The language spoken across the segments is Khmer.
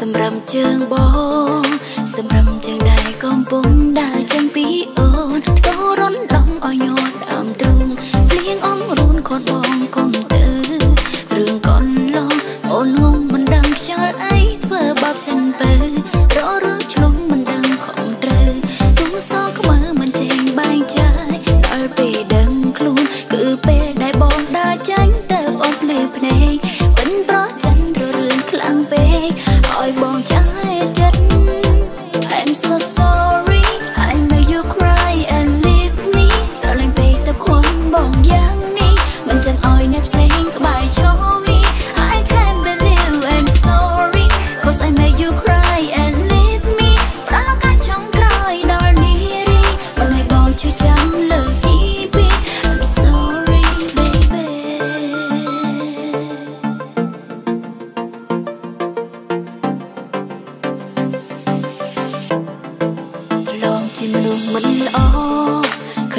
សម្រាប់ជើងបង សម្រាប់ជើងដែលកំពុងដើរចេញពី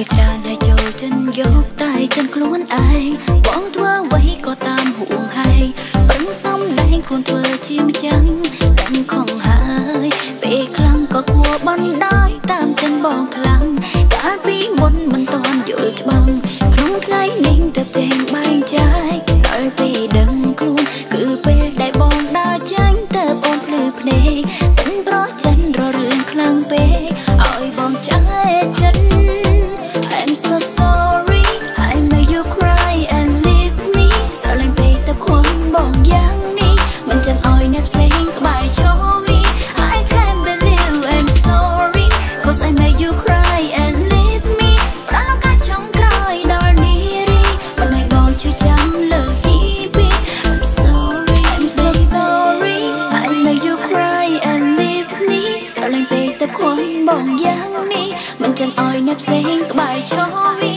យច្រើនហើយចូលចិនយកតែចិនខ្លួនឯងបងធ្វើអ្វីក៏តាមហួងហែងប្រឹងសំដែងខ្លួនធ្វើជាម្ចាំងតែខំហើយពេលខ្លាំងក៏គួបណ្ដោយតាមចិនបងខ្លាំង គ្រាន់បងយ៉ាងនេះមិនចង់ឲ្យអ្នកផ្សេងក្បែរឈរវី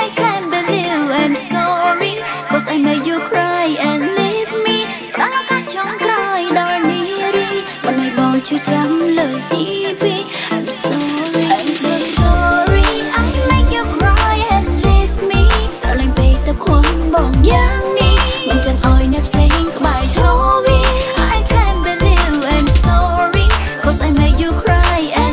I can't believe I'm sorry cause I made you cry and leave me ដល់ឱកាសចុងក្រោយដល់នេះរីមិនឲ្យបងជឿចាំលើ cry